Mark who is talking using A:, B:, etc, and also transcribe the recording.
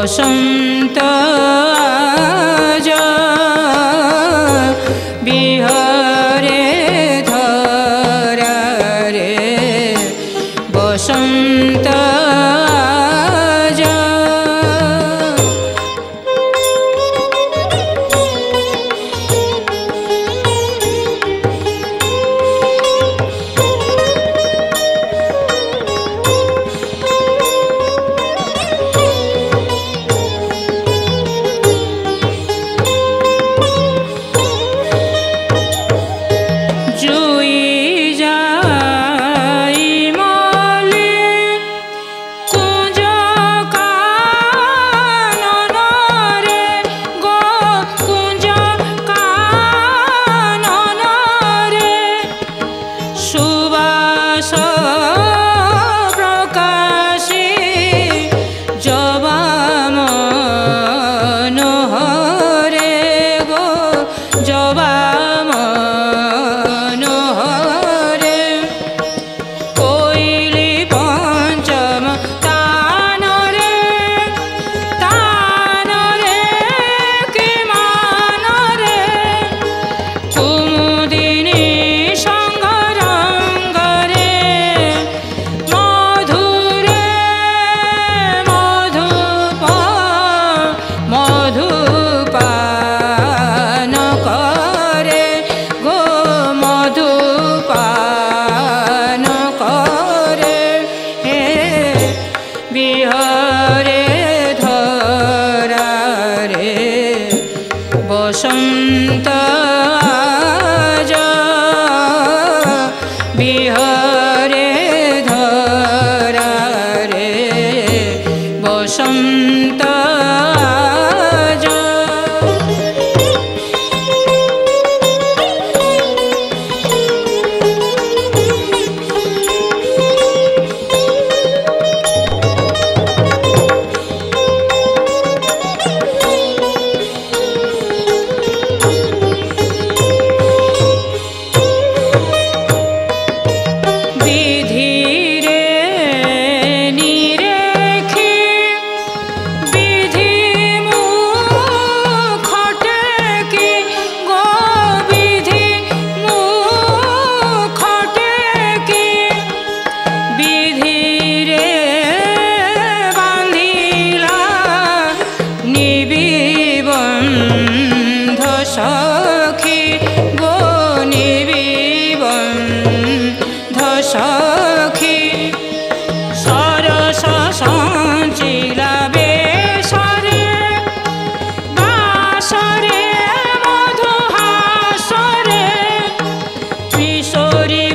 A: বসন্ত আজ বিহরে ধরারে বসন্ত दोषम् chore